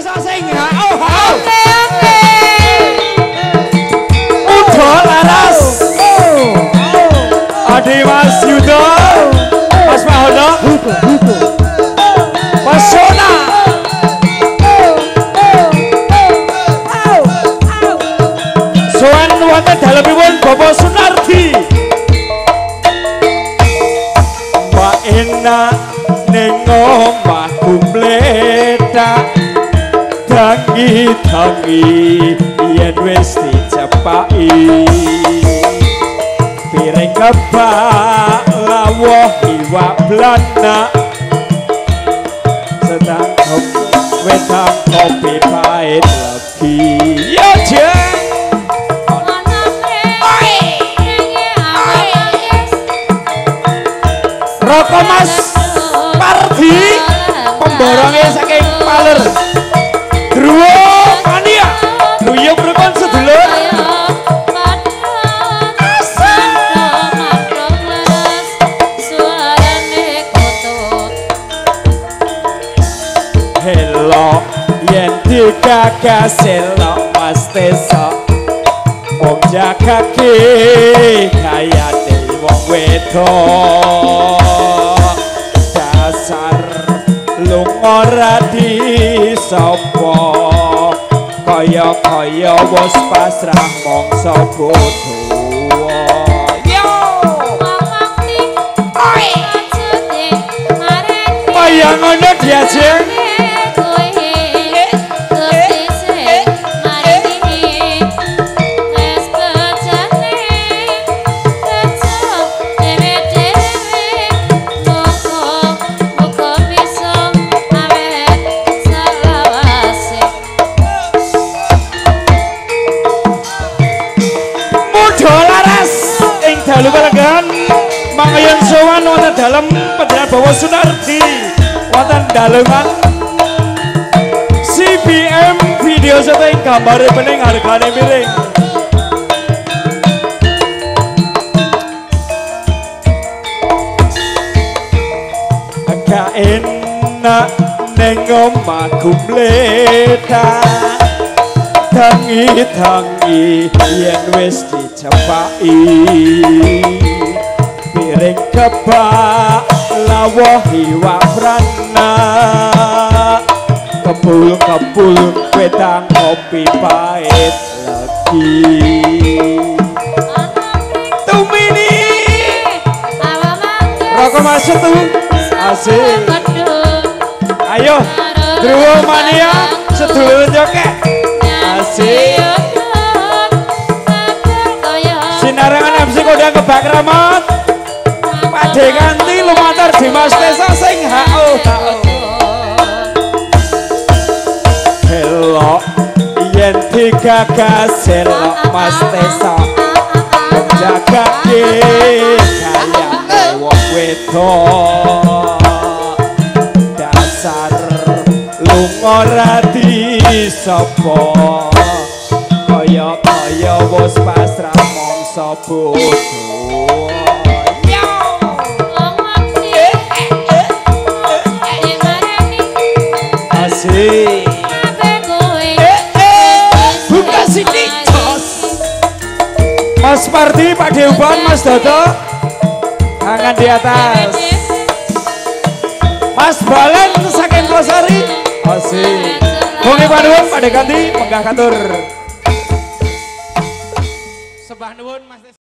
desa sing oh Udo laras. Adi Mas Yudo. Mas Mahono. Pesona. Soan wonten dalemipun Bapak Sunardi. Mbak enak ning tangi tangi yen wis dicepaki piring kebak lawuh iwak blanak sedang wedang kopi pahit lagi. Yo jeng. Rokok mas. Pardi. Pemborongnya saking paler jaga selo mas sok Wong jagake ki wong wedo Dasar lunga ngoradi sapa? Kaya kaya wis pasrah mong sopo Yang ada dia jeng yeah. Dalu kalegan mangayon sowan wonten dalem Panjenengan Bawa Sunardi wonten dalengan CBM video syuting gambare pening hargane miring. Agak enak ning omahku mledak tangi tangi yen wis dicepaki piring kebak lawuh iwak brana kepul kepul wedang kopi pahit lagi. Tumini. Rokok masuk tuh. Asik. Ayo. Druwo mania. Sedulur jokek asik MC kodang kebak ramat. Pade ganti lumatar Dimas Desa sing hao hao Hello yen digagas hello Mas Desa jaga kaya wong wedok. Dasar lunga ra disapa. Kaya kaya wis pasrah jos Mas Pardi Pak Deuban Mas Dodo tangan di atas. Mas Balen saking Losari asik Bungi Panuwun pada ganti menggah katur nuwun Mas.